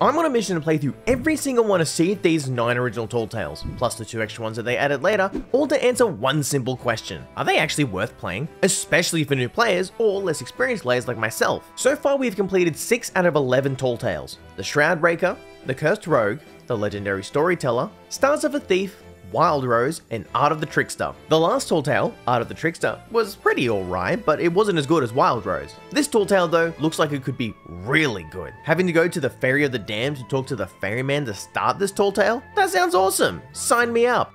I'm on a mission to play through every single one of of Thieves' 9 original Tall Tales, plus the two extra ones that they added later, all to answer one simple question. Are they actually worth playing? Especially for new players or less experienced players like myself. So far we've completed 6 out of 11 Tall Tales. The Shroud Breaker, The Cursed Rogue, The Legendary Storyteller, Stars of a Thief, Wild Rose, and Art of the Trickster. The last Tall Tale, Art of the Trickster, was pretty alright, but it wasn't as good as Wild Rose. This Tall Tale though, looks like it could be really good. Having to go to the Ferry of the Damned to talk to the ferryman to start this Tall Tale? That sounds awesome! Sign me up!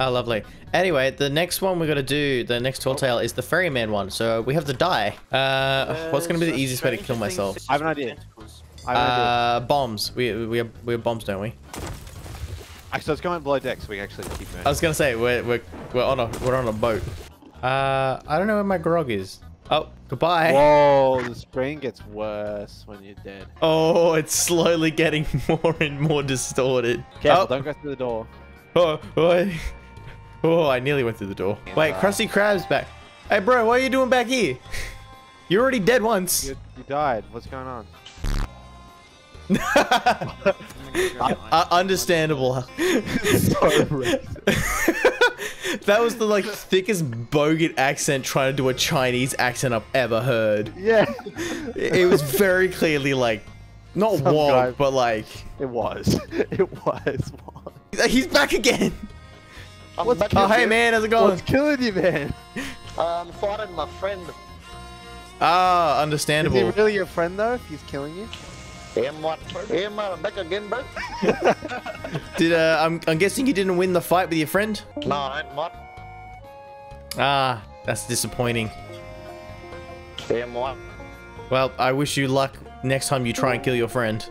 Oh, lovely. Anyway, the next one we're gonna do, the next tall tale, is the ferryman one. So we have to die. Uh, what's gonna be the easiest way to kill myself? I have an idea. I have an idea. Uh, bombs. We we have we have bombs, don't we? Actually, let's go on below deck so we actually keep moving. I was gonna say we're we're we're on a we're on a boat. Uh, I don't know where my grog is. Oh, goodbye. Whoa, the screen gets worse when you're dead. Oh, it's slowly getting more and more distorted. Careful, Oh. don't go through the door. Oh, oh, oh, I nearly went through the door. Wait, Krusty Krab's back. Hey, bro, what are you doing back here? You're already dead once. You, you died. What's going on? Uh, understandable. that was the like thickest bogan accent trying to do a Chinese accent I've ever heard. yeah, It it was very clearly like not Some wog, but like it was. It was. he's back again. What's, Oh hey man, how's it going? what's killing you, man? I'm fighting my friend. Ah, understandable. Is he understandable. really your friend though? If he's killing you? Am what? I back again, bro? Did uh, I'm I'm guessing you didn't win the fight with your friend? No, I ain't what? Ah, that's disappointing. Am what? Well, I wish you luck next time you try and kill your friend.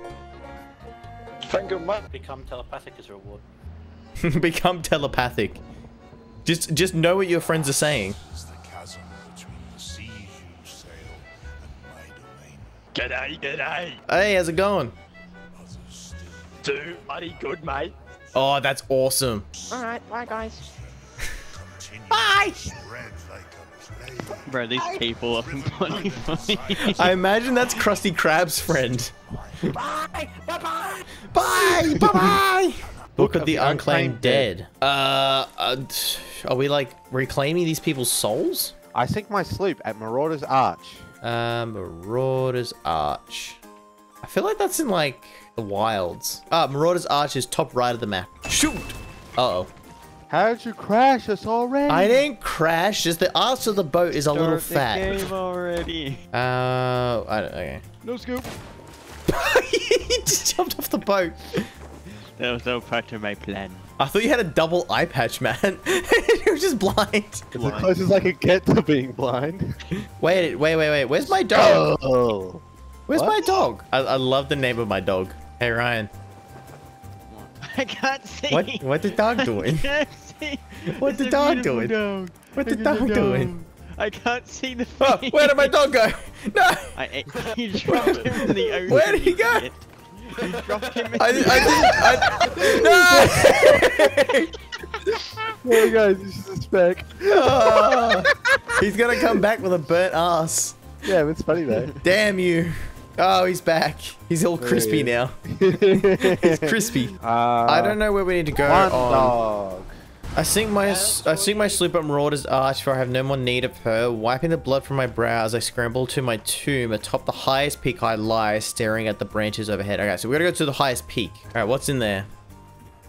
Thank you, mate. Become telepathic as a reward. Become telepathic. Just just know what your friends are saying. G'day, g'day. Hey, how's it going? Others still Do bloody good, mate. Oh, that's awesome. All right, Bye. guys. spread like a plague. Bro, these people are bloody funny. I imagine that's Krusty Krab's friend. Bye. Bye. Bye. Bye. Bye-bye! Book of the Unclaimed Dead. Uh, uh, are we like reclaiming these people's souls? I sink my sloop at Marauder's Arch. Uh, Marauder's Arch. I feel like that's in like the wilds. Ah, Marauder's Arch is top right of the map. Shoot. Uh oh. How'd you crash us already? I didn't crash. Just the arse of the boat is a little Start the fat. game already. Uh, I don't, okay. No scoop. he just jumped off the boat. That was no part of my plan. I thought you had a double eye patch, man. You're just blind. It's the closest I could get to being blind. Wait, wait, wait, wait. Where's my dog? Oh. Where's what? my dog? I, I love the name of my dog. Hey, Ryan. I can't see. What what the dog doing? I can't see. What It's the dog doing? Dog. What the Look at dog doing? I can't see the Oh, where did my dog go? No. I, I, you dropped him in the ocean. Where did he go? idiot. You dropped him in I, the I didn't. I, no. Hey guys, this is a spec. Oh, he's gonna come back with a burnt ass. Yeah, it's funny though. Damn you. Oh, he's back. He's all crispy now. He's crispy. Uh, I don't know where we need to go on. dog. I sink my I sink my sloop at Marauder's Arch for I have no more need of her, wiping the blood from my brow as I scramble to my tomb atop the highest peak I lie, staring at the branches overhead. Okay, so we gotta go to the highest peak. Alright, what's in there?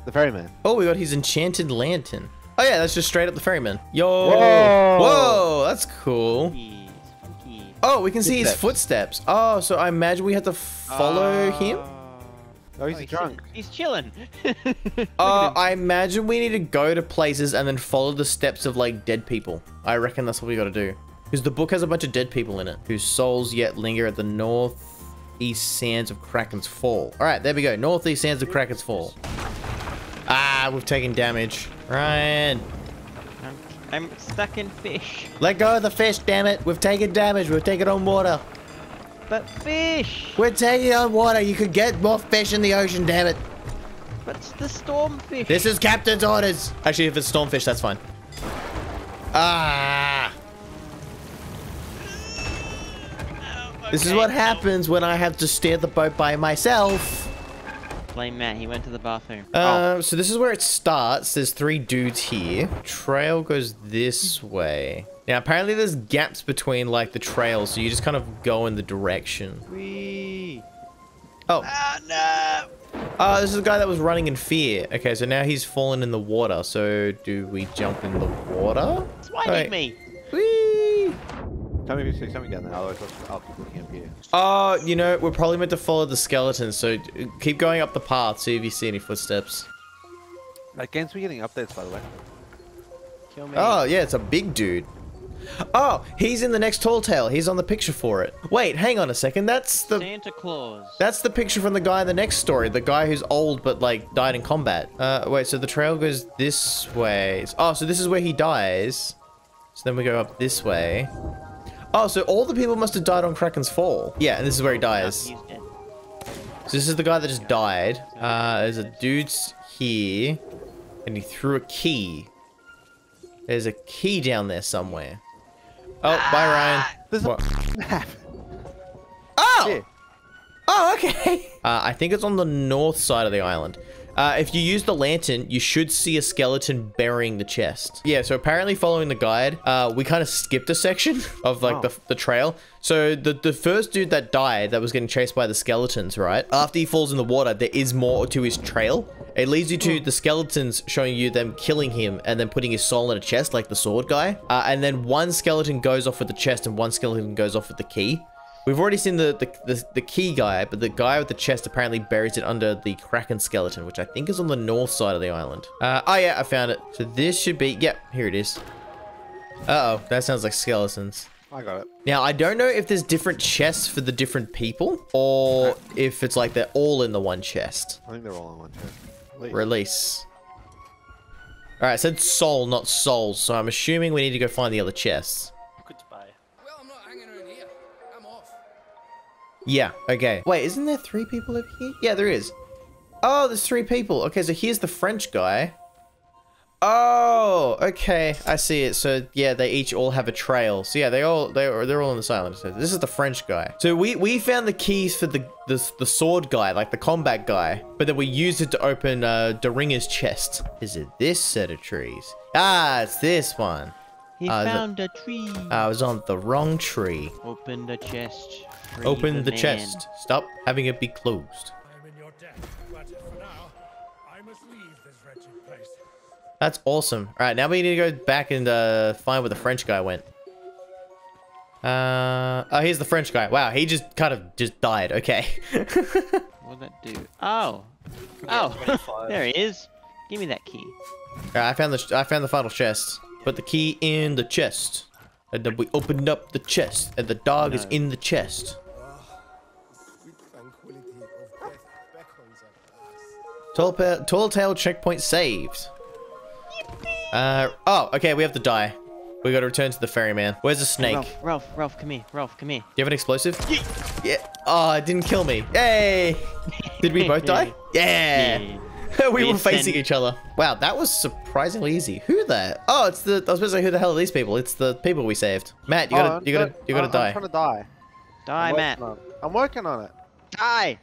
The ferryman. Oh, we got his enchanted lantern. Oh yeah, that's just straight up the ferryman. Yo! Whoa! Whoa, that's cool. Funky, funky. Oh, we can see his Footsteps. footsteps. Oh, so I imagine we have to follow him? Oh, he's Oh, drunk. He's chilling. Uh, I imagine we need to go to places and then follow the steps of like dead people. I reckon that's what we gotta do. Because the book has a bunch of dead people in it, whose souls yet linger at the northeast sands of Kraken's Fall. Alright, there we go. Northeast sands of Kraken's Fall. Ah, we've taken damage. Ryan. I'm, I'm stuck in fish. Let go of the fish, damn it. We've taken damage. We've taken on water. But fish! We're taking on water. You could get more fish in the ocean, damn it. But it's the stormfish. This is captain's orders. Actually, if it's stonefish, that's fine. Ah. This is what happens when I have to steer the boat by myself. Blame Matt. He went to the bathroom. Um, so this is where it starts. There's three dudes here. Trail goes this way. Now, apparently there's gaps between, like, the trails, so you just kind of go in the direction. Wee. Oh, Ah no! uh, this is the guy that was running in fear. Okay, so now he's fallen in the water. So do we jump in the water? Why Wait. me? Whee! Tell me if you see something down there, otherwise I'll, I'll keep looking up here. Uh, you know, we're probably meant to follow the skeleton, so keep going up the path, see if you see any footsteps. Against me getting updates, by the way. Kill me. Oh, yeah, it's a big dude. Oh, he's in the next tall tale. He's on the picture for it. Wait, hang on a second. That's the Santa Claus. that's the picture from the guy in the next story. The guy who's old but like died in combat. Uh, wait. So the trail goes this way. Oh, so this is where he dies. So then we go up this way. Oh, so all the people must have died on Kraken's Fall. Yeah, and this is where he dies. So this is the guy that just died. Uh, there's a dude here, and he threw a key. There's a key down there somewhere. Oh, bye, Ryan. There's a What? map. Oh! Yeah. Oh, okay. Uh, I think it's on the north side of the island. Uh, if you use the lantern, you should see a skeleton burying the chest. Yeah, so apparently following the guide, uh, we kind of skipped a section of like the, the trail. So the, the first dude that died that was getting chased by the skeletons, right? After he falls in the water, there is more to his trail. It leads you to the skeletons showing you them killing him and then putting his soul in a chest like the sword guy. Uh, and then one skeleton goes off with the chest and one skeleton goes off with the key. We've already seen the, the, the, the key guy, but the guy with the chest apparently buries it under the Kraken skeleton, which I think is on the north side of the island. Uh, oh yeah, I found it. So this should be, yep, here it is. Uh-oh, that sounds like skeletons. I got it. Now, I don't know if there's different chests for the different people, or if it's like they're all in the one chest. I think they're all in one chest. Leave. Release. Alright, I said soul, not souls, so I'm assuming we need to go find the other chests. Yeah, okay. Wait, isn't there three people over here? Yeah, there is. Oh, there's three people. Okay, so here's the French guy. Oh, okay. I see it. So yeah, they each all have a trail. So yeah, they all they are they're all on this island. So this is the French guy. So we we found the keys for the the, the sword guy, like the combat guy, but then we used it to open uh Doringa's chest. Is it this set of trees? Ah, it's this one. He Uh, the- found a tree. I was on the wrong tree. Open the chest. Free Open the man. chest. Stop having it be closed. I'm in your debt, but for now, I must leave this wretched place. That's awesome. All right, now we need to go back and uh, find where the French guy went. Uh, oh, here's the French guy. Wow, he just kind of just died. Okay. What'd that do? Oh. Oh. there he is. Give me that key. All right, I found the I found the final chest. Put the key in the chest, and then we opened up the chest, and the dog is in the chest. Sweet tranquility of death beckons at us. Tall, pa- tall tale checkpoint saved. Uh oh, okay, we have to die. We got to return to the ferryman. Where's the snake? Ralph, Ralph, Ralph, come here. Ralph, come here. Do you have an explosive? Yeah. Oh, it didn't kill me. Yay! Did we both die? Yeah. we We were facing each other. Wow, that was surprisingly easy. Who the? Oh, it's the. I was supposed to say, who the hell are these people? It's the people we saved. Matt, you Oh, gotta, I'm you gotta, trying- you gotta I'm die. trying to die. Die, I'm Matt. working on it. I'm working on it. Die.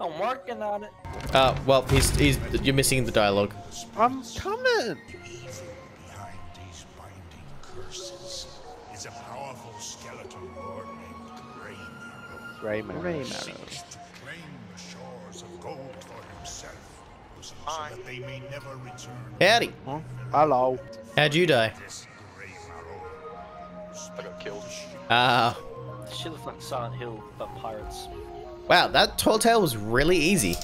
I'm working on it. Uh, well, he's, he's, you're missing the dialogue. I'm coming. Evil behind these binding curses is a powerful skeleton lord named Graymarrow. Rayman. Ray He Marrow. So that they may never return. Howdy. Hello. How'd you die? I got killed. Ah, This shit looks like Silent Hill, but pirates. wow, that tall tale was really easy.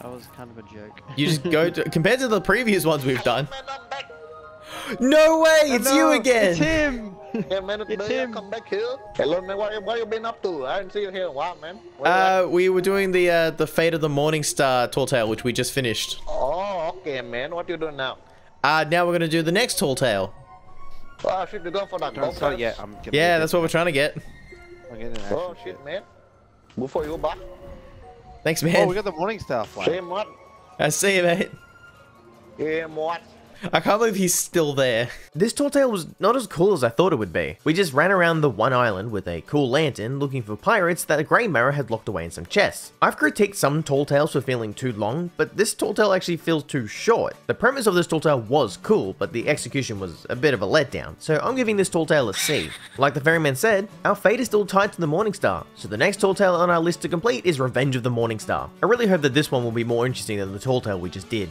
That was kind of a joke. You just go to, compared to the previous ones we've done. Man, I'm back. No way, it's you again. It's him. Yeah, man, It's today him. come back here. Hello, man. What, what you been up to? I didn't see you here in a while, man. Where? Uh, we were doing the uh, the fate of the Morning Star tall tale, which we just finished. Oh, okay, man. What you doing now? Uh, now we're gonna do the next tall tale. Oh, shit, you going for that Don't golf start carts? I'm getting Yeah, that's what we're trying to get. I'm getting an Oh, action shit, man. Before you back. Thanks, man. Oh, we got the Morning Star flag. Same what? I see you, mate. Same what? I can't believe he's still there. This tall tale was not as cool as I thought it would be. We just ran around the one island with a cool lantern looking for pirates that a Graymarrow had locked away in some chests. I've critiqued some tall tales for feeling too long, but this tall tale actually feels too short. The premise of this tall tale was cool, but the execution was a bit of a letdown, so I'm giving this tall tale a C. Like the ferryman said, our fate is still tied to the Morning Star, so the next tall tale on our list to complete is Revenge of the Morning Star. I really hope that this one will be more interesting than the tall tale we just did.